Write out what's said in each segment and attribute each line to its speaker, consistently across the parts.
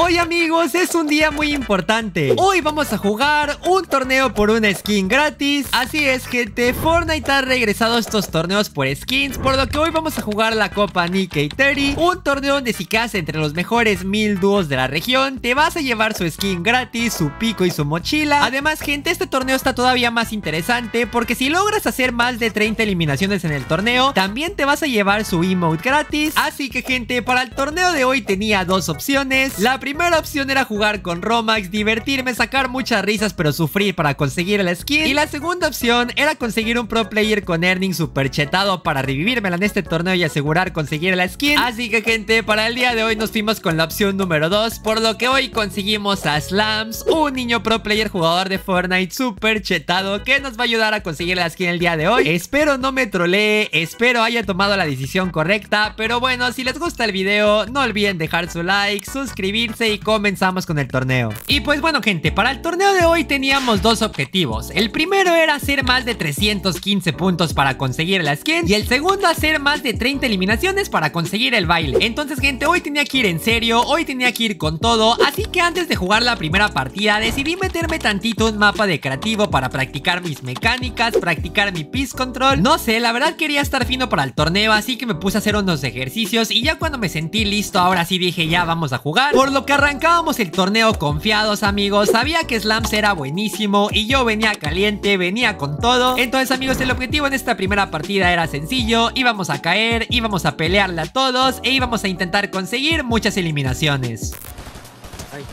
Speaker 1: Hoy amigos es un día muy importante. Hoy vamos a jugar un torneo por una skin gratis. Así es gente, Fortnite ha regresado estos torneos por skins Por lo que hoy vamos a jugar la Copa Nikkei 30 Un torneo donde si quedas entre los mejores mil dúos de la región Te vas a llevar su skin gratis, su pico y su mochila. Además gente, este torneo está todavía más interesante Porque si logras hacer más de 30 eliminaciones en el torneo También te vas a llevar su emote gratis. Así que gente, para el torneo de hoy tenía dos opciones. La primera opción era jugar con Romax, divertirme, sacar muchas risas pero sufrir para conseguir la skin. Y la segunda opción era conseguir un pro player con earning super chetado para revivírmela en este torneo y asegurar conseguir la skin. Así que gente, para el día de hoy nos fuimos con la opción número 2, por lo que hoy conseguimos a Slams, un niño pro player jugador de Fortnite super chetado que nos va a ayudar a conseguir la skin el día de hoy. Espero no me trolee, espero haya tomado la decisión correcta, pero bueno, si les gusta el video, no olviden dejar su like, suscribirse y comenzamos con el torneo. Y pues bueno gente, para el torneo de hoy teníamos dos objetivos. El primero era hacer más de 315 puntos para conseguir la skin y el segundo hacer más de 30 eliminaciones para conseguir el baile. Entonces gente, hoy tenía que ir en serio, hoy tenía que ir con todo, así que antes de jugar la primera partida decidí meterme tantito un mapa de creativo para practicar mis mecánicas, practicar mi peace control. No sé, la verdad quería estar fino para el torneo, así que me puse a hacer unos ejercicios y ya cuando me sentí listo, ahora sí dije ya vamos a jugar. Por lo que arrancábamos el torneo confiados amigos. Sabía que Slams era buenísimo y yo venía caliente, venía con todo. Entonces amigos el objetivo en esta primera partida era sencillo. Íbamos a caer, íbamos a pelearle a todos e íbamos a intentar conseguir muchas eliminaciones.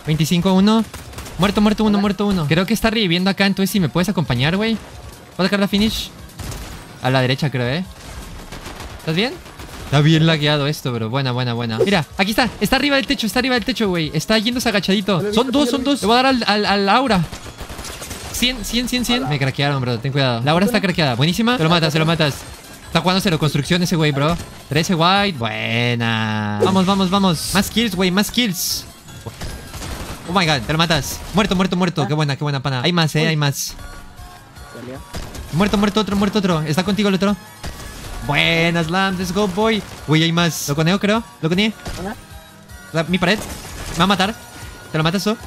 Speaker 1: 25-1 Muerto, muerto uno, muerto uno. Creo que está reviviendo acá, entonces si me puedes acompañar, güey. ¿Puedo sacar la finish? A la derecha creo, ¿eh? ¿Estás bien? Está bien lagueado esto, bro. Buena, buena, buena. Mira, aquí está. Está arriba del techo, está arriba del techo, güey. Está yéndose agachadito. Son dos, son dos. Le voy a dar al, al, al Aura. 100, 100, 100, 100. Me craquearon, bro. Ten cuidado. La Aura está craqueada. Buenísima. Te lo matas, te lo matas. Está jugando cero construcción ese güey, bro. 13 white. Buena. Vamos, vamos, vamos. Más kills, güey. Más kills. Oh my god, te lo matas. Muerto, muerto, muerto. Qué buena, qué buena pana. Hay más, eh, hay más. Muerto, muerto, otro, muerto, otro. ¿Está contigo el otro? Buenas, Lam, let's go, boy. Uy, hay más. Lo coneo, creo. Lo coneé. Mi pared. Me va a matar. ¿Te lo matas tú?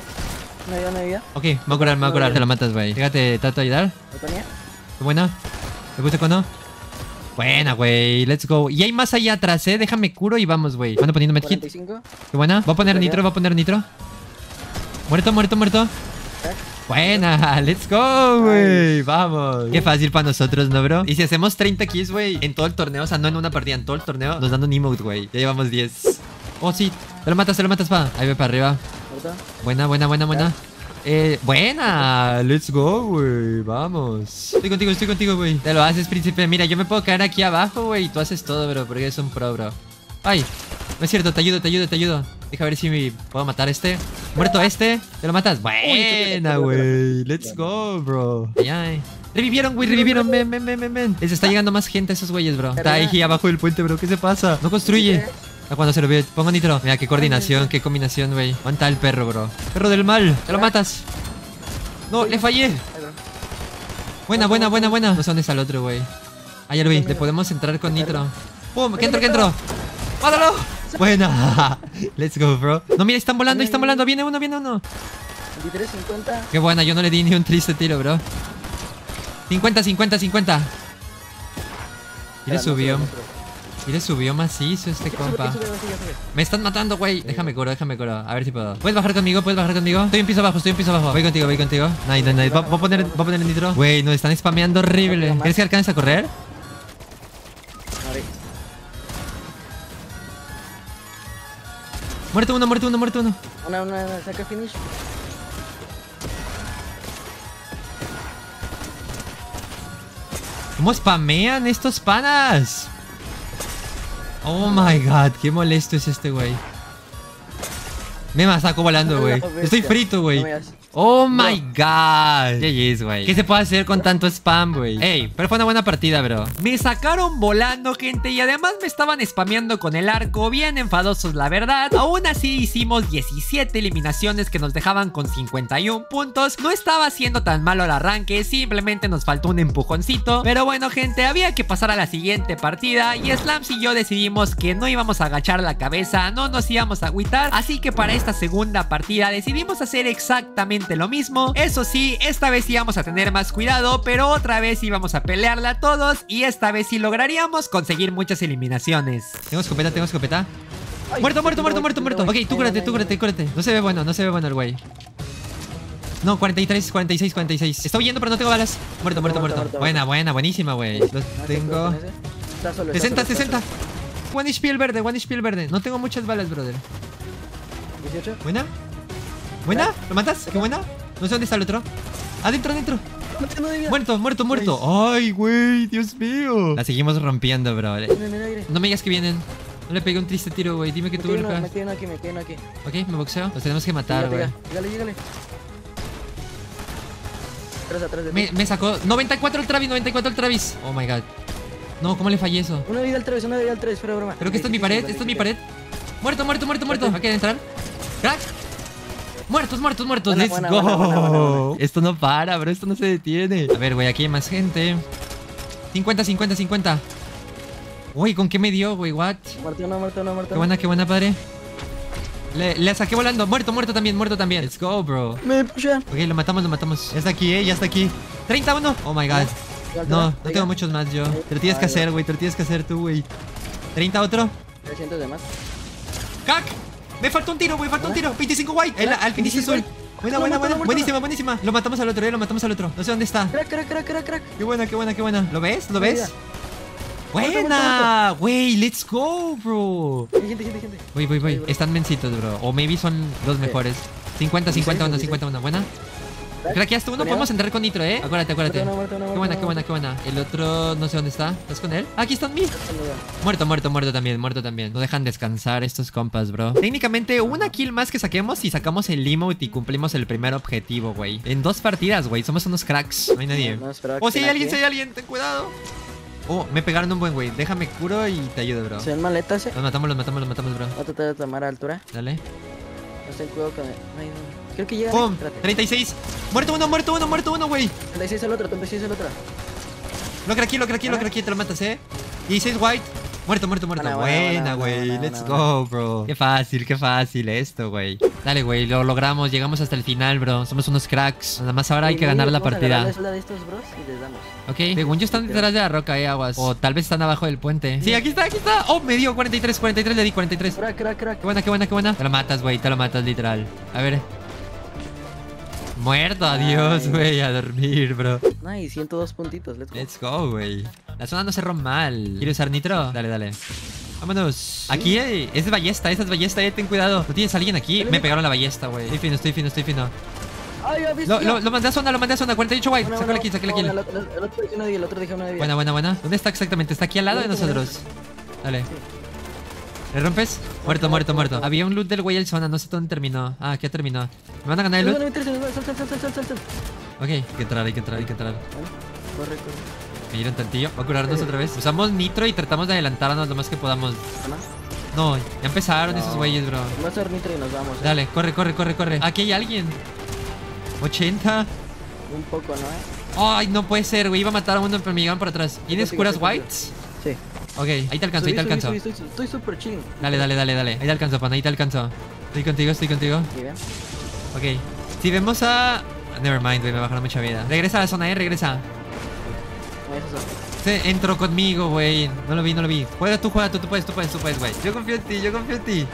Speaker 2: No hay no hay
Speaker 1: Ok, me voy a curar, me voy a curar. Te lo matas, güey. Fíjate, trato de ayudar.
Speaker 2: ¿Lo coneé?
Speaker 1: Qué buena. ¿Te gusta cuando? Buena, güey. Let's go. Y hay más allá atrás, eh. Déjame curo y vamos, güey. Ando poniendo medkit. Qué buena. Voy a poner nitro, voy a poner nitro. Muerto, muerto, muerto. Buena, let's go, güey. Vamos. Qué fácil para nosotros, ¿no, bro? Y si hacemos 30 kills, güey, en todo el torneo, o sea, no en una partida, en todo el torneo, nos dan un emote, güey. Ya llevamos 10. Oh, sí. Te lo matas, te lo matas, pa. Ahí ve para arriba. Buena, buena, buena, buena. Eh, buena. Let's go, güey. Vamos. Estoy contigo, estoy contigo, güey. Te lo haces, príncipe. Mira, yo me puedo caer aquí abajo, güey. Y tú haces todo, bro. Porque eres un pro, bro. Ay. No es cierto, te ayudo, te ayudo, te ayudo. Deja ver si me puedo matar a este. Muerto este. ¿Te lo matas? Buena, güey. Let's go, bro. Ya, eh. Revivieron, güey, revivieron. Ven, ven, ven, ven, ven. Les está llegando más gente a esos güeyes, bro. Está ahí abajo del puente, bro. ¿Qué se pasa? No construye. ¿A cuando se lo ve? Pongo nitro. Mira, qué coordinación, qué combinación, güey. ¿Dónde el perro, bro? Perro del mal. Te lo matas. No, le fallé. Buena, buena, buena, buena. No sé dónde está el otro, güey. Ah, ya lo vi. Le podemos entrar con nitro. ¡Pum! ¡Que entro, que entro! ¡Mátalo! Buena. Let's go, bro. No, mira, están volando, están volando. Viene uno, viene uno.
Speaker 2: 23, 50.
Speaker 1: Qué buena, yo no le di ni un triste tiro, bro. 50, 50, 50. Y le subió. Y le subió macizo este compa. Me están matando, güey. Déjame curo, déjame curo. A ver si puedo. ¿Puedes bajar conmigo? ¿Puedes bajar conmigo? Estoy en piso abajo, estoy en piso abajo. Voy contigo, voy contigo. Nice, nice, nice. Voy a poner, voy a poner el nitro. Güey, nos están spameando horrible. ¿Quieres que alcances a correr? Muerto uno, muerto uno, muerto uno.
Speaker 2: Una, una, una, saca finish.
Speaker 1: ¿Cómo spamean estos panas? Oh my god, qué molesto es este güey. Me saco volando, güey. Estoy frito, güey. Oh my god. GG's, güey. ¿Qué se puede hacer con tanto spam, güey? Ey, pero fue una buena partida, bro. Me sacaron volando, gente, y además me estaban spameando con el arco, bien enfadosos, la verdad. Aún así hicimos 17 eliminaciones que nos dejaban con 51 puntos. No estaba siendo tan malo el arranque, simplemente nos faltó un empujoncito. Pero bueno, gente, había que pasar a la siguiente partida y Slams y yo decidimos que no íbamos a agachar la cabeza, no nos íbamos a agüitar. Así que para esta segunda partida decidimos hacer exactamente lo mismo. Eso sí, esta vez íbamos a tener más cuidado, pero otra vez íbamos a pelearla a todos y esta vez sí lograríamos conseguir muchas eliminaciones. Tengo escopeta, tengo escopeta.
Speaker 2: Ay,
Speaker 1: Muerto, muerto, muerto, muerto, muerto. Ok, tú cúrate, tú cúrate, cúrate. No se ve bueno, no se ve bueno el güey. No, 43, 46, 46. Está huyendo, pero no tengo balas. Muerto, muerto,
Speaker 2: Muerto,
Speaker 1: muerto.
Speaker 2: muerto,
Speaker 1: Buena, buena, buenísima, güey. Los tengo.
Speaker 2: con ese. Está solo, está
Speaker 1: 60,
Speaker 2: solo, está
Speaker 1: 60. One HP el verde, one HP el verde. No tengo muchas balas, brother.
Speaker 2: solo. 18.
Speaker 1: ¿Buena? ¿Buena? ¿Lo matas? ¿Qué buena? No sé dónde está el otro. Adentro, adentro. Muerto, muerto, muerto. Ay, güey, Dios mío. La seguimos rompiendo, bro. No me digas que vienen. No le pegué un triste tiro, güey. Dime que
Speaker 2: Me
Speaker 1: tú lo
Speaker 2: me uno aquí, me uno aquí.
Speaker 1: Ok, me boxeo. Los tenemos que matar, güey.
Speaker 2: Llegale, llegale. Atrás, atrás de.
Speaker 1: Me, me sacó 94 el Travis, 94 el Travis. Oh my god. No, ¿cómo le fallé eso?
Speaker 2: Una vida al 3, una vida al 3, fuera de broma.
Speaker 1: Creo que esta es mi pared, esta es mi pared. Muerto, muerto, muerto, muerto. Aquí de entrar. Crack. Muertos, muertos, muertos.
Speaker 2: Buena,
Speaker 1: Let's
Speaker 2: buena,
Speaker 1: go.
Speaker 2: buena.
Speaker 1: Esto no para, bro. Esto no se detiene. A ver, güey, aquí hay más gente. 50, 50, 50. Uy, ¿con qué me dio, güey? What?
Speaker 2: Muerto uno, muerto uno, muerto
Speaker 1: Qué
Speaker 2: uno.
Speaker 1: buena, qué buena, padre. Le, le saqué volando. Muerto, muerto también, muerto también. Let's go, bro.
Speaker 2: Me pushan.
Speaker 1: Ok, lo matamos, lo matamos. Ya está aquí, eh, ya está aquí. 31. Oh my god. No, no tengo muchos más yo. Te lo tienes que hacer, güey. Te lo tienes que hacer tú, güey. 30 otro.
Speaker 2: 300 de más.
Speaker 1: ¡Cac! Me faltó un tiro, güey. Faltó un tiro. 25 white. El, al 25 azul.
Speaker 2: 25
Speaker 1: Buena, buena, buena. Buenísima, buenísima. Lo matamos al otro, eh. Lo matamos al otro. No sé dónde está.
Speaker 2: Crack, crack, crack, crack, crack.
Speaker 1: Qué buena, qué buena, qué buena. ¿Lo ves? ¿Lo ves? Buena. Güey, let's go, bro.
Speaker 2: Gente, gente, gente.
Speaker 1: Voy, voy, voy. Están mencitos, bro. O maybe son los mejores. 50, 50, 1, 50, 1. Buena. Craqueaste uno, podemos entrar con nitro, eh. Acuérdate, acuérdate. Qué buena, qué buena, qué buena. El otro, no sé dónde está. ¿Estás con él? Ah, aquí están mí. Muerto, muerto, muerto también, muerto también. No dejan descansar estos compas, bro. Técnicamente, una kill más que saquemos y sacamos el emote y cumplimos el primer objetivo, güey. En dos partidas, güey. Somos unos cracks. No hay nadie.
Speaker 2: No,
Speaker 1: Oh, si hay alguien, si hay alguien, ten cuidado. Oh, me pegaron un buen, güey. Déjame curo y te ayudo, bro.
Speaker 2: Se ven maletas, eh.
Speaker 1: Los matamos, los matamos, los matamos, bro.
Speaker 2: Voy a tratar de tomar a altura.
Speaker 1: Dale.
Speaker 2: No ten cuidado con el. Hay no. Creo que llega.
Speaker 1: ¡Pum!
Speaker 2: Espérate.
Speaker 1: 36. Muerto uno, muerto uno, muerto uno, güey.
Speaker 2: 36 el otro, 36 el otro.
Speaker 1: Lo craqué, lo craqué, lo craqué, te lo matas, eh. 16 white. Muerto, muerto, muerto.
Speaker 2: Buena,
Speaker 1: güey. Let's go, bro. Qué fácil, qué fácil esto, güey. Dale, güey, lo logramos. Llegamos hasta el final, bro. Somos unos cracks. Nada más ahora hay que ganar la partida.
Speaker 2: de estos bros y les damos.
Speaker 1: Ok. Según yo están detrás de la roca, eh, aguas. O tal vez están abajo del puente. Sí, aquí está, aquí está. Oh, me dio 43, 43, le di 43.
Speaker 2: Crack, crack, crack.
Speaker 1: Qué buena, qué buena, qué buena. Te lo matas, güey, te lo matas, literal. A ver. Muerto, adiós, güey, a dormir, bro.
Speaker 2: Nice, 102 puntitos, let's go.
Speaker 1: Let's go, güey. La zona no cerró mal. ¿Quieres usar nitro? Dale, dale. Vámonos. Aquí eh, es de ballesta, esa es ballesta, eh, ten cuidado. ¿No tienes alguien aquí? Me pegaron la ballesta, güey. Estoy fino, estoy fino, estoy fino.
Speaker 2: Ay.
Speaker 1: Lo, lo, lo mandé a zona, lo mandé a zona. 48 white. Sácale aquí, sácale aquí.
Speaker 2: El otro el otro dejó una vida, el otro dejó una de vida.
Speaker 1: Buena, buena, buena. ¿Dónde está exactamente? Está aquí al lado de nosotros. Dale. ¿Le rompes? Muerto, muerto, muerto. Había un loot del güey el zona, no sé dónde terminó. Ah, aquí ya terminó. ¿Me van a ganar el loot? Ok, hay que entrar, hay que entrar, hay que entrar.
Speaker 2: Corre, corre.
Speaker 1: Me dieron tantillo. Va a curarnos otra vez. Usamos nitro y tratamos de adelantarnos lo más que podamos.
Speaker 2: ¿No?
Speaker 1: No, ya empezaron esos güeyes, bro.
Speaker 2: Vamos a hacer nitro y nos vamos. eh.
Speaker 1: Dale, corre, corre, corre, corre. Aquí hay alguien. 80.
Speaker 2: Un poco, ¿no?
Speaker 1: Ay, no puede ser, güey. Iba a matar a uno, pero me llegaron por atrás. ¿Tienes curas whites? Ok, ahí te alcanzo, ahí te
Speaker 2: subí,
Speaker 1: alcanzo.
Speaker 2: subí, Estoy súper chill.
Speaker 1: Dale, dale, dale, dale. Ahí te alcanzo, pan, ahí te alcanzo. Estoy contigo, estoy contigo. Ok. Si vemos a. Never mind, güey, me bajaron mucha vida. Regresa a la zona, eh, regresa.
Speaker 2: No, eso es-
Speaker 1: Se entró conmigo, güey. No lo vi, no lo vi. Juega tú, juega tú, tú puedes, tú puedes, tú puedes, güey. Yo confío en ti, yo confío en ti.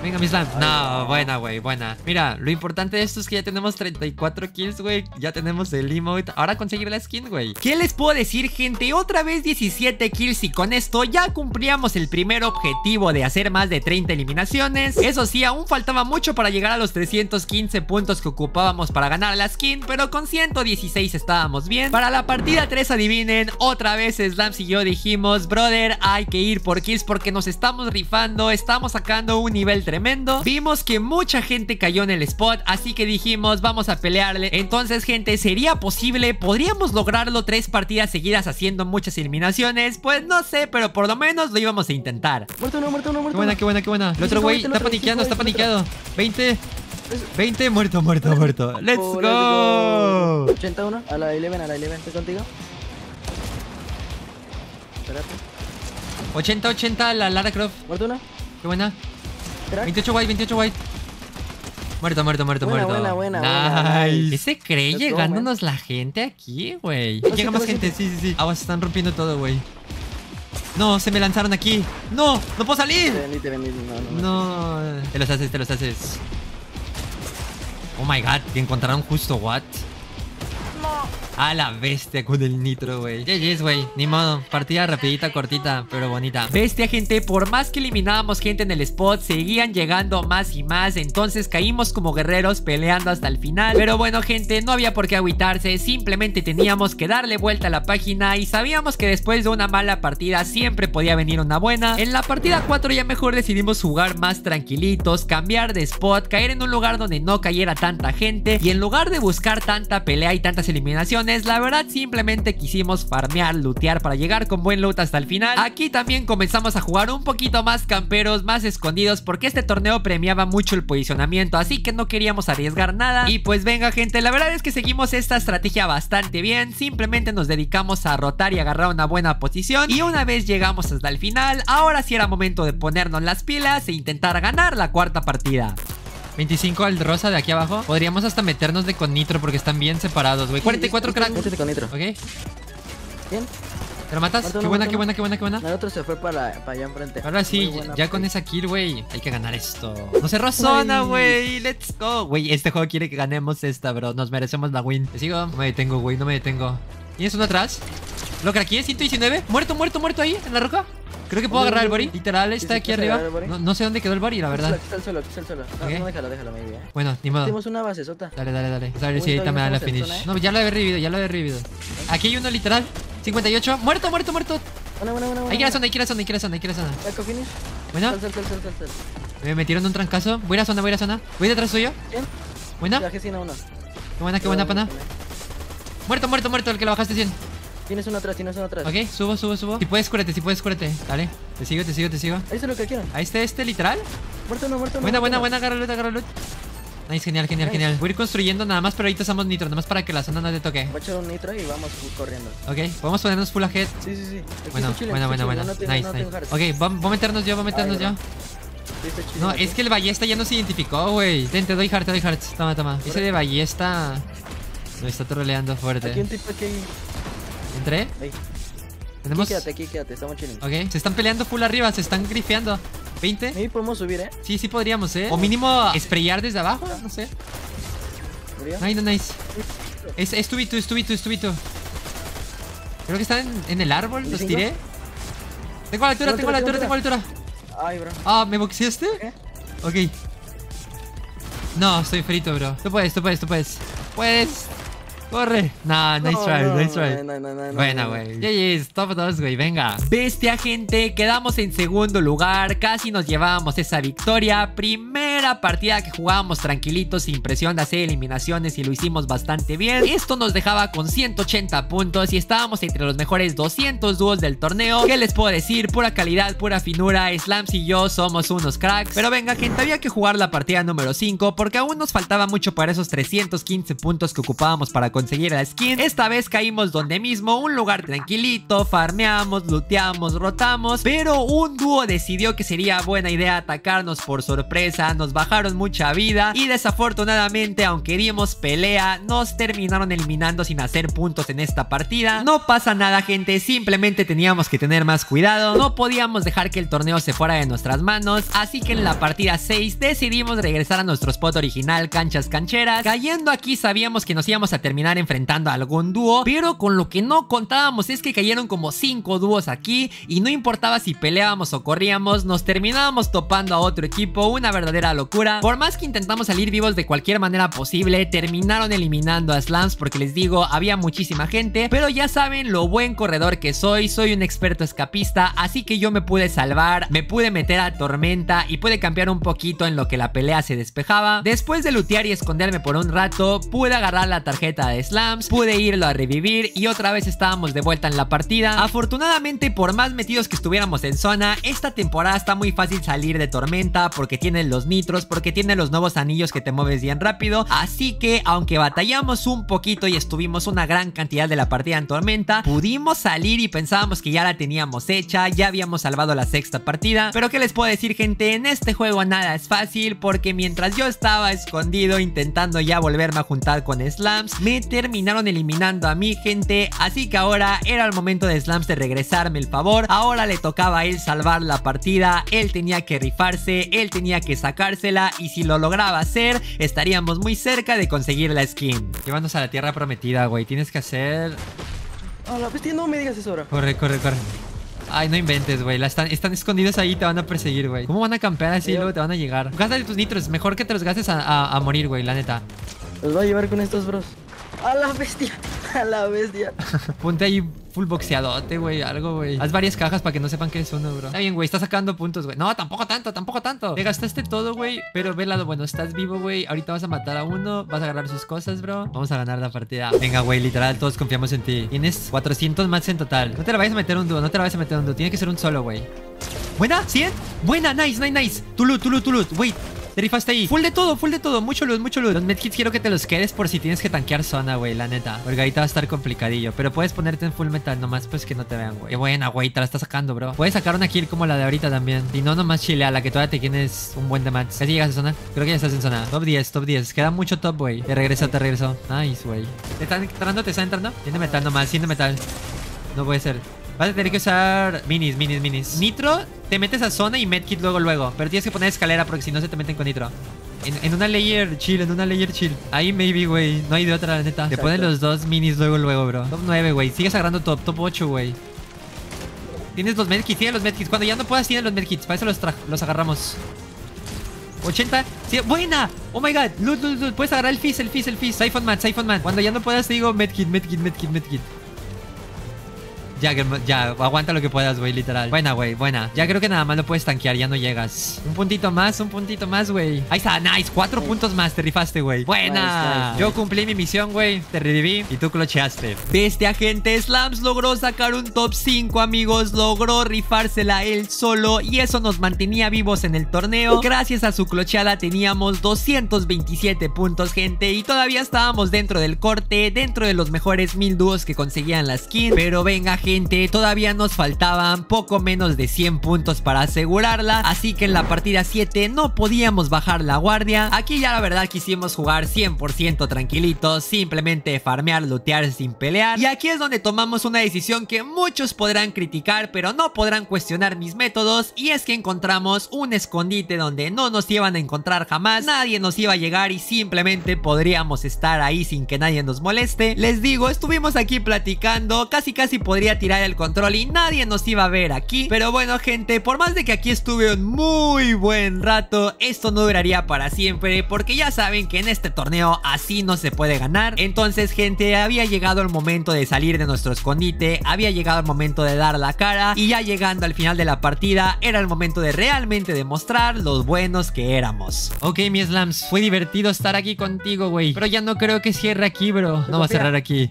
Speaker 1: Venga, mi slam. No, buena, güey, buena. Mira, lo importante de esto es que ya tenemos 34 kills, güey. Ya tenemos el emote. Ahora conseguir la skin, güey. ¿Qué les puedo decir, gente? Otra vez 17 kills y con esto ya cumplíamos el primer objetivo de hacer más de 30 eliminaciones. Eso sí, aún faltaba mucho para llegar a los 315 puntos que ocupábamos para ganar la skin, pero con 116 estábamos bien. Para la partida 3, adivinen, otra vez Slams y yo dijimos, brother, hay que ir por kills porque nos estamos rifando, estamos sacando un nivel tremendo. Vimos que mucha gente cayó en el spot, así que dijimos, vamos a pelearle. Entonces, gente, ¿sería posible? ¿Podríamos lograrlo tres partidas seguidas haciendo muchas eliminaciones? Pues no sé, pero por lo menos lo íbamos a intentar.
Speaker 2: Muerto uno, muerto uno, muerto
Speaker 1: Qué buena, qué buena, qué buena. El otro güey está paniqueando, está paniqueado. 20, 20, muerto, muerto, muerto. ¡Let's
Speaker 2: Oh,
Speaker 1: go!
Speaker 2: 81, a la 11, a la 11, ¿estoy contigo? Espérate.
Speaker 1: 80, 80, la Lara Croft.
Speaker 2: Muerto uno,
Speaker 1: Qué buena.
Speaker 2: Crack.
Speaker 1: 28 white, 28 white. Muerto, muerto, muerto,
Speaker 2: Buena,
Speaker 1: muerto.
Speaker 2: buena, buena, buena,
Speaker 1: nice. ¿Qué se cree
Speaker 2: Let's go,
Speaker 1: llegándonos la gente aquí, güey?
Speaker 2: No
Speaker 1: Llega más gente, sí, sí, sí. Aguas, están rompiendo todo, güey. No, se me lanzaron aquí. No, no puedo salir.
Speaker 2: te no, no.
Speaker 1: No, te los haces, te los haces. Oh my god, te encontraron justo, what? A la bestia con el nitro, güey. GG's, güey. Ni modo. Partida rapidita, cortita, pero bonita. Bestia, gente. Por más que eliminábamos gente en el spot, seguían llegando más y más. Entonces caímos como guerreros peleando hasta el final. Pero bueno, gente, no había por qué agüitarse. Simplemente teníamos que darle vuelta a la página. Y sabíamos que después de una mala partida siempre podía venir una buena. En la partida 4 ya mejor decidimos jugar más tranquilitos, cambiar de spot, caer en un lugar donde no cayera tanta gente. Y en lugar de buscar tanta pelea y tantas eliminaciones, la verdad simplemente quisimos farmear, lootear para llegar con buen loot hasta el final. Aquí también comenzamos a jugar un poquito más camperos, más escondidos, porque este torneo premiaba mucho el posicionamiento, así que no queríamos arriesgar nada. Y pues venga gente, la verdad es que seguimos esta estrategia bastante bien, simplemente nos dedicamos a rotar y agarrar una buena posición. Y una vez llegamos hasta el final, ahora sí era momento de ponernos las pilas e intentar ganar la cuarta partida. 25 al rosa de aquí abajo. Podríamos hasta meternos de con nitro porque están bien separados, güey. 44 crack.
Speaker 2: Métete con nitro.
Speaker 1: Ok.
Speaker 2: Bien.
Speaker 1: ¿Te lo matas? Qué buena, qué buena, qué buena, qué buena.
Speaker 2: El otro se fue para, para allá enfrente.
Speaker 1: Ahora sí,
Speaker 2: buena
Speaker 1: ya con esa kill, güey. Hay que ganar esto. No cerró zona, güey. Let's go. Güey, este juego quiere que ganemos esta, bro. Nos merecemos la win. Te sigo. No me detengo, güey. No me detengo. ¿Tienes uno atrás? Lo craqueé, 119. Muerto, muerto, muerto ahí, en la roca. Creo que puedo agarrar el body. Literal, está aquí
Speaker 2: ¿puedes
Speaker 1: arriba. No, no sé dónde quedó el body, la verdad.
Speaker 2: Aquí está el suelo, aquí está el suelo. No, déjalo, déjalo, maybe, eh.
Speaker 1: Bueno, ni modo.
Speaker 2: Tenemos una base sota.
Speaker 1: Dale, dale, dale. A ver si ahorita me da la finish.
Speaker 2: zona, ¿eh?
Speaker 1: No, ya lo he revivido, ya lo he revivido. Aquí hay uno literal. 58. Muerto, muerto, muerto.
Speaker 2: Buena, buena, buena.
Speaker 1: Hay que ir a zona, hay que ir a zona, hay que ir a zona, hay que ir a zona.
Speaker 2: Finish. Sal, sal, sal, sal.
Speaker 1: Me metieron un trancazo. Voy a ir a zona, voy a ir a zona. Voy detrás suyo.
Speaker 2: Bien.
Speaker 1: Buena.
Speaker 2: Bajé 100 a uno.
Speaker 1: Qué buena, qué buena, pana. Muerto, muerto, muerto. El que lo bajaste 100.
Speaker 2: Tienes uno atrás, tienes uno atrás.
Speaker 1: Ok, subo, subo, subo. Si puedes, cúrate, si puedes, cúrate. Dale. Te sigo, te sigo, te sigo.
Speaker 2: Ahí está lo que quieren.
Speaker 1: Ahí está este, literal.
Speaker 2: Muerto uno, muerto uno.
Speaker 1: Buena, buena, buena. Agarra loot, agarra loot. Nice, genial, genial,
Speaker 2: Nice.
Speaker 1: genial. Voy a ir construyendo nada más, pero ahorita usamos nitro, nada más para que la zona no te toque.
Speaker 2: Voy a echar un nitro y vamos corriendo.
Speaker 1: Ok, podemos ponernos full ahead.
Speaker 2: Sí, sí, sí. Aquí
Speaker 1: Bueno,
Speaker 2: chile,
Speaker 1: buena,
Speaker 2: chile,
Speaker 1: buena.
Speaker 2: No
Speaker 1: Nice,
Speaker 2: no
Speaker 1: nice. Ok, voy a meternos yo, voy a meternos yo. No,
Speaker 2: aquí.
Speaker 1: es que el ballesta ya no se identificó, güey. Ten, te doy heart, te doy hearts. Toma, toma. Ese de ballesta me está troleando
Speaker 2: Aquí
Speaker 1: fuerte.
Speaker 2: un tipo aquí.
Speaker 1: ¿Entré?
Speaker 2: Ahí.
Speaker 1: Tenemos...
Speaker 2: Aquí quédate, aquí quédate, estamos chilling.
Speaker 1: Ok, se están peleando full arriba, se están grifeando. ¿20?
Speaker 2: Ahí podemos subir, eh.
Speaker 1: Sí, sí podríamos, ¿eh? O mínimo sprayar desde abajo, no sé. Ay, no, nice. Es, es tubito, es tubito, es tubito. Creo que están en, en el árbol, los
Speaker 2: ¿25?
Speaker 1: tiré. Tengo la altura, tengo la altura, tengo la altura.
Speaker 2: Ay, bro.
Speaker 1: Ah, ¿me boxeaste? Ok. No, estoy frito, bro. Tú puedes, tú puedes, tú puedes. Puedes. Corre. Nah, nice
Speaker 2: No,
Speaker 1: try,
Speaker 2: no,
Speaker 1: nice try.
Speaker 2: no, no, no, no,
Speaker 1: Buena,
Speaker 2: no, no.
Speaker 1: güey. GG's, top 2, güey, venga. Bestia, gente. Quedamos en segundo lugar. Casi nos llevábamos esa victoria. Primera partida que jugábamos tranquilitos, sin presión de hacer eliminaciones y lo hicimos bastante bien. Esto nos dejaba con 180 puntos y estábamos entre los mejores 200 dúos del torneo. ¿Qué les puedo decir? Pura calidad, pura finura. Slams y yo somos unos cracks. Pero venga, gente, había que jugar la partida número 5 porque aún nos faltaba mucho para esos 315 puntos que ocupábamos para conseguir la skin. Esta vez caímos donde mismo, un lugar tranquilito, farmeamos, looteamos, rotamos, pero un dúo decidió que sería buena idea atacarnos por sorpresa, nos bajaron mucha vida y desafortunadamente, aunque dimos pelea, nos terminaron eliminando sin hacer puntos en esta partida. No pasa nada, gente, simplemente teníamos que tener más cuidado, no podíamos dejar que el torneo se fuera de nuestras manos, así que en la partida 6 decidimos regresar a nuestro spot original, canchas cancheras. Cayendo aquí sabíamos que nos íbamos a terminar enfrentando a algún dúo, pero con lo que no contábamos es que cayeron como 5 dúos aquí y no importaba si peleábamos o corríamos, nos terminábamos topando a otro equipo, una verdadera locura. Por más que intentamos salir vivos de cualquier manera posible, terminaron eliminando a Slams porque les digo, había muchísima gente. Pero ya saben lo buen corredor que soy, soy un experto escapista, así que yo me pude salvar, me pude meter a tormenta y pude cambiar un poquito en lo que la pelea se despejaba. Después de lootear y esconderme por un rato, pude agarrar la tarjeta de Slams, pude irlo a revivir y otra vez estábamos de vuelta en la partida. Afortunadamente, por más metidos que estuviéramos en zona, esta temporada está muy fácil salir de tormenta porque tiene los nitros, porque tiene los nuevos anillos que te mueves bien rápido. Así que, aunque batallamos un poquito y estuvimos una gran cantidad de la partida en tormenta, pudimos salir y pensábamos que ya la teníamos hecha, ya habíamos salvado la sexta partida. Pero ¿qué les puedo decir, gente? En este juego nada es fácil porque mientras yo estaba escondido intentando ya volverme a juntar con Slams, me terminaron eliminando a mi gente. Así que ahora era el momento de Slams de regresarme el favor. Ahora le tocaba a él salvar la partida, él tenía que rifarse, él tenía que sacársela y si lo lograba hacer, estaríamos muy cerca de conseguir la skin. Llevándose a la tierra prometida, güey. Tienes que hacer...
Speaker 2: A la bestia, no me digas eso ahora.
Speaker 1: Corre, corre, corre. Ay, no inventes, güey. Están, están escondidos ahí y te van a perseguir, güey. ¿Cómo van a campear así y luego te van a llegar? Gástate tus nitros. Mejor que te los gastes a, a- a morir, güey, la neta.
Speaker 2: Los voy a llevar con estos bros. A la bestia, a la bestia.
Speaker 1: Ponte ahí full boxeadote, güey. Algo, güey. Haz varias cajas para que no sepan que es uno, bro. Está bien, güey. Estás sacando puntos, güey. No, tampoco tanto, tampoco tanto. Te gastaste todo, güey. Pero ve lado bueno. Estás vivo, güey. Ahorita vas a matar a uno. Vas a agarrar sus cosas, bro. Vamos a ganar la partida. Venga, güey. Literal, todos confiamos en ti. Tienes 400 más en total. No te la vayas a meter un dúo. No te la vayas a meter un dúo. Tiene que ser un solo, güey. ¿Buena? ¿100? Buena, nice, nice, nice. Tu loot, tu loot, tu loot. Wait. Te rifaste ahí. Full de todo, full de todo. Mucho loot, mucho loot. Los medkits quiero que te los quedes por si tienes que tanquear zona, güey, la neta. Porque ahorita va a estar complicadillo. Pero puedes ponerte en full metal nomás, pues que no te vean, güey. Qué buena, güey. Te la estás sacando, bro. Puedes sacar una kill como la de ahorita también. Y no nomás chilea, la que todavía te tienes un buen de match. ¿Casi llegas a zona? Creo que ya estás en zona. Top 10, top 10. Queda mucho top, güey. Te regresó, te regresó. Nice, güey. ¿Te están entrando? ¿Te están entrando? Tiene metal nomás, tiene metal. No puede ser. Vas a tener que usar minis, minis, minis. Nitro, te metes a zona y medkit luego, luego. Pero tienes que poner escalera porque si no se te meten con nitro. En, en una layer chill, en una layer chill. Ahí maybe, güey. No hay de otra, la neta. Te ponen los dos minis luego, luego, bro. Top 9, güey. Sigues agarrando top, top 8, güey. Tienes los medkits, tienes los medkits. Cuando ya no puedas, tienes los medkits. Para eso los, los agarramos. 80. Sí, buena. Oh my god. Loot, loot, loot. Puedes agarrar el fizz, el fizz, el fizz. Siphon man, siphon man. Cuando ya no puedas, te digo medkit, medkit, medkit, medkit. Ya, aguanta lo que puedas, güey, literal. Buena, güey, buena. Ya creo que nada más lo puedes tanquear, ya no llegas. Un puntito más, un puntito más, güey. Ahí está, nice. Cuatro puntos más, te rifaste, güey. Buena.
Speaker 2: Nice, nice,
Speaker 1: Yo cumplí mi misión, güey. Te reviví y tú clocheaste. Este agente Slams logró sacar un top 5, amigos. Logró rifársela él solo y eso nos mantenía vivos en el torneo. Gracias a su clocheada teníamos 227 puntos, gente. Y todavía estábamos dentro del corte, dentro de los mejores mil dúos que conseguían la skin. Pero venga, gente, todavía nos faltaban poco menos de 100 puntos para asegurarla. Así que en la partida 7 no podíamos bajar la guardia. Aquí ya la verdad quisimos jugar 100% tranquilitos, simplemente farmear, lootear sin pelear. Y aquí es donde tomamos una decisión que muchos podrán criticar, pero no podrán cuestionar mis métodos. Y es que encontramos un escondite donde no nos iban a encontrar jamás, nadie nos iba a llegar y simplemente podríamos estar ahí sin que nadie nos moleste. Les digo, estuvimos aquí platicando, casi casi podría tirar el control y nadie nos iba a ver aquí. Pero bueno, gente, por más de que aquí estuve un muy buen rato, esto no duraría para siempre, porque ya saben que en este torneo así no se puede ganar. Entonces, gente, había llegado el momento de salir de nuestro escondite, había llegado el momento de dar la cara y ya llegando al final de la partida, era el momento de realmente demostrar los buenos que éramos. Ok, mi slams, fue divertido estar aquí contigo, güey. Pero ya no creo que cierre aquí, bro. No va a cerrar aquí.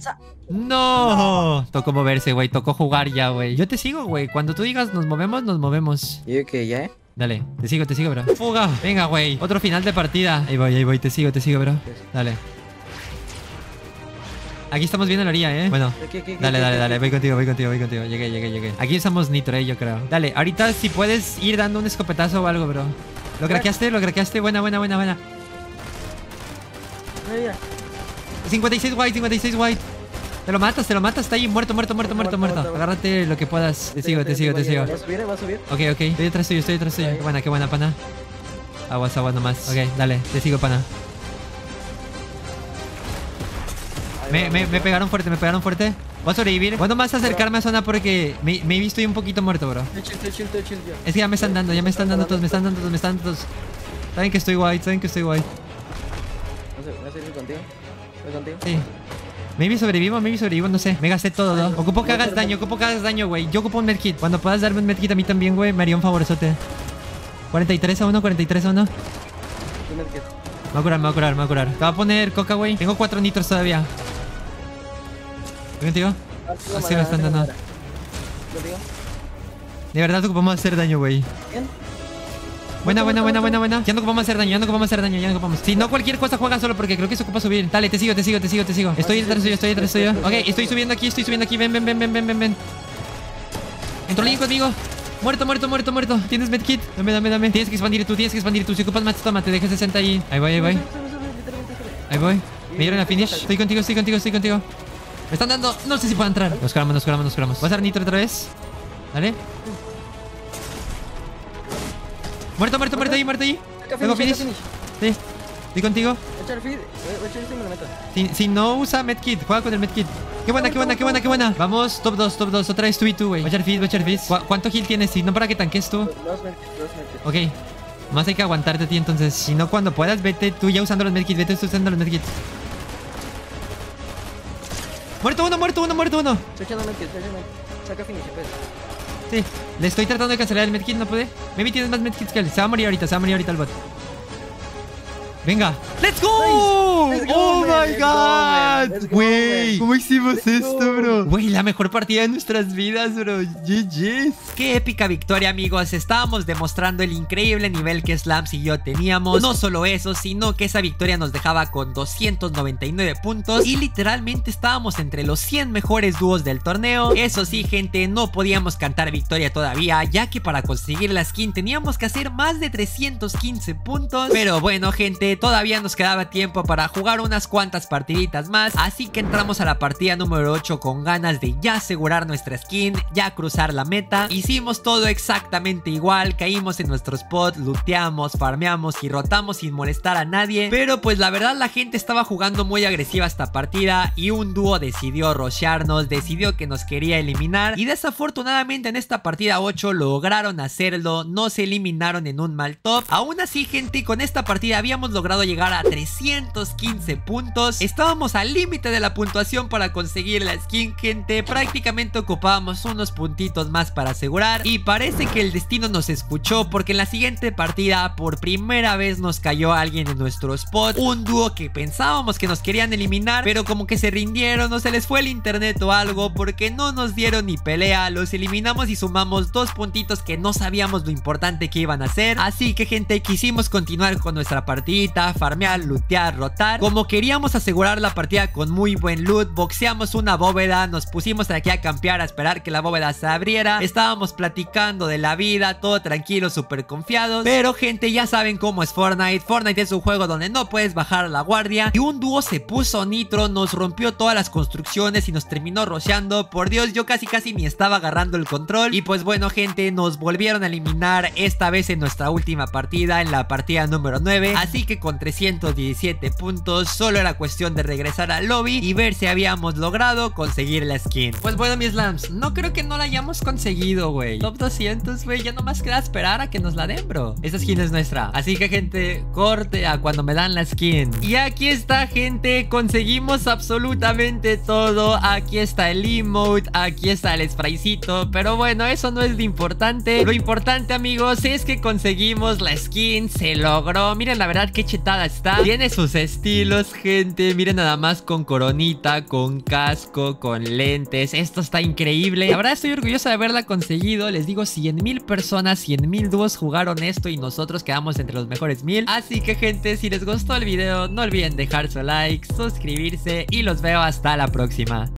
Speaker 2: Sa-
Speaker 1: No. Tocó moverse, güey. Tocó jugar ya, güey. Yo te sigo, güey. Cuando tú digas nos movemos, nos movemos.
Speaker 2: Yo que ya.
Speaker 1: Dale, te sigo, te sigo, bro. Fuga. Venga, güey. Otro final de partida. Ahí voy, ahí voy. Te sigo, te sigo, bro. Dale. Aquí estamos bien en la orilla, ¿eh? Bueno.
Speaker 2: ¿Qué, qué, qué,
Speaker 1: Dale,
Speaker 2: qué,
Speaker 1: dale,
Speaker 2: qué,
Speaker 1: dale,
Speaker 2: qué?
Speaker 1: voy contigo, voy contigo, voy contigo. Llegué, llegué, llegué. Aquí usamos nitro, eh, yo creo. Dale, ahorita si puedes ir dando un escopetazo o algo, bro. Lo craqueaste, lo craqueaste. Buena, buena, buena, buena.
Speaker 2: Mira, mira.
Speaker 1: 56 white, 56 white. Te lo matas, te lo matas, está ahí, muerto, muerto, muerto, muerto,
Speaker 2: Muerto,
Speaker 1: Agárrate lo que puedas. Te sigo, te sigo, te sigo.
Speaker 2: Va a subir, eh, va a subir.
Speaker 1: Ok, ok. Estoy detrás tuyo, estoy detrás tuyo. Qué buena, qué buena, pana. Aguas, aguas nomás. Ok, dale, te sigo, pana. Me, me, me pegaron fuerte, me pegaron fuerte. Voy a sobrevivir. Voy nomás a acercarme a zona porque me, me he visto un poquito muerto, bro. Es que ya me están dando, ya me están dando todos, me están dando todos, me están dando todos. Saben que estoy guay, saben que estoy guay.
Speaker 2: Sé, ¿me servir contigo? ¿Voy contigo?
Speaker 1: Sí. Maybe sobrevivo, maybe sobrevivo, no sé. Me gasté todo, ¿no? Ocupo que hagas daño, ocupo que hagas daño, güey. Yo ocupo un medkit. Cuando puedas darme un medkit a mí también, güey, me haría un favorezote. 43 a 1, 43 a 1. Me voy a curar, me voy a curar, me voy a curar. Te voy a poner coca, güey. Tengo cuatro nitros todavía.
Speaker 2: Ah, tengo
Speaker 1: Así me están dando. De verdad ocupamos hacer daño, güey. Buena, buena, buena, buena, buena. Ya no ocupamos hacer daño, ya no ocupamos hacer daño, ya no ocupamos. Si no, cualquier cosa juega solo porque creo que se ocupa subir. Dale, te sigo, te sigo, te sigo, te sigo. Estoy detrás tuyo, estoy detrás tuyo. Ok, estoy subiendo aquí, estoy subiendo aquí. Ven, ven, ven, ven, ven, ven, ven. Entró alguien conmigo. Muerto, muerto, muerto, muerto. ¿Tienes medkit? Dame, dame, dame. Tienes que expandir tú, tienes que expandir tú. Si ocupas más, toma, te dejas 60 ahí. Ahí voy, ahí voy. Ahí voy. Me dieron a finish. Estoy contigo, estoy contigo, estoy contigo. Me están dando. No sé si puedo entrar. Nos curamos, nos curamos, nos curamos. ¿Vas a dar nitro otra vez? ¿Vale? Muerto, muerto, muerto ahí, muerto ahí. Tengo
Speaker 2: finish,
Speaker 1: finish. Sí. Estoy contigo.
Speaker 2: Voy a echar feed, voy a echar esto y me lo meto.
Speaker 1: Si, si no usa medkit, juega con el medkit. Qué buena, qué buena, qué buena, qué buena. Vamos, top 2, top 2. Otra vez tú y tú, güey. Voy a echar feed, voy a echar feed. ¿Cu- ¿Cuánto heal tienes? Si no, para que tanques tú. Ok. Más hay que aguantarte a ti entonces. Si no, cuando puedas, vete tú ya usando los medkits. Vete tú usando los medkits. Muerto uno, muerto uno, muerto uno.
Speaker 2: Estoy echando medkits, estoy echando medkits. Saca finish, pues.
Speaker 1: Sí. Le estoy tratando de cancelar el medkit, no puede. Maybe tienes más medkits que él. Se va a morir ahorita, se va a morir ahorita el bot. Venga. ¡Let's go!
Speaker 2: Nice. Let's go,
Speaker 1: ¡Oh,
Speaker 2: man.
Speaker 1: my. God! Güey. ¿cómo hicimos
Speaker 2: Let's
Speaker 1: esto,
Speaker 2: go.
Speaker 1: bro? Güey, la mejor partida de nuestras vidas, bro. GG's. Qué épica victoria, amigos. Estábamos demostrando el increíble nivel que Slams y yo teníamos. No solo eso, sino que esa victoria nos dejaba con 299 puntos y literalmente estábamos entre los 100 mejores dúos del torneo. Eso sí, gente, no podíamos cantar victoria todavía, ya que para conseguir la skin teníamos que hacer más de 315 puntos. Pero bueno, gente, todavía nos quedaba tiempo para jugar unas cuantas partiditas más, así que entramos a la partida número 8 con ganas de ya asegurar nuestra skin, ya cruzar la meta. Hicimos todo exactamente igual, caímos en nuestro spot, looteamos, farmeamos y rotamos sin molestar a nadie. Pero pues la verdad la gente estaba jugando muy agresiva esta partida y un dúo decidió rushearnos, decidió que nos quería eliminar y desafortunadamente en esta partida 8 lograron hacerlo, no se eliminaron en un mal top. Aún así gente, con esta partida habíamos logrado llegar a 315 puntos. Estábamos al límite de la puntuación para conseguir la skin, gente. Prácticamente ocupábamos unos puntitos más para asegurar. Y parece que el destino nos escuchó porque en la siguiente partida por primera vez nos cayó alguien en nuestro spot. Un dúo que pensábamos que nos querían eliminar, pero como que se rindieron o se les fue el internet o algo porque no nos dieron ni pelea. Los eliminamos y sumamos dos puntitos que no sabíamos lo importante que iban a ser. Así que gente, quisimos continuar con nuestra farmear, lootear, rotar. Como queríamos asegurar la partida con muy buen loot, boxeamos una bóveda, nos pusimos aquí a campear a esperar que la bóveda se abriera. Estábamos platicando de la vida, todo tranquilo, súper confiados. Pero gente, ya saben cómo es Fortnite. Fortnite es un juego donde no puedes bajar la guardia. Y un dúo se puso nitro, nos rompió todas las construcciones y nos terminó rocheando. Por Dios, yo casi casi ni estaba agarrando el control. Y pues bueno, gente, nos volvieron a eliminar esta vez en nuestra última partida, en la partida número 9. Así que con 317 puntos, solo era cuestión de regresar al lobby y ver si habíamos logrado conseguir la skin. Pues bueno, mis lambs, no creo que no la hayamos conseguido, güey. Top 200, güey, ya nomás queda esperar a que nos la den, bro. Esa skin es nuestra. Así que, gente, corte a cuando me dan la skin. Y aquí está, gente, conseguimos absolutamente todo. Aquí está el emote, aquí está el spraycito. Pero bueno, eso no es lo importante. Lo importante, amigos, es que conseguimos la skin. Se logró. Miren, la verdad, qué chetada está. Tiene sus estilos, gente. Miren nada más con coronita, con casco, con lentes. Esto está increíble. La verdad, estoy orgullosa de haberla conseguido. Les digo, 100 mil personas, 100 mil dúos jugaron esto y nosotros quedamos entre los mejores mil. Así que, gente, si les gustó el video, no olviden dejar su like, suscribirse y los veo hasta la próxima.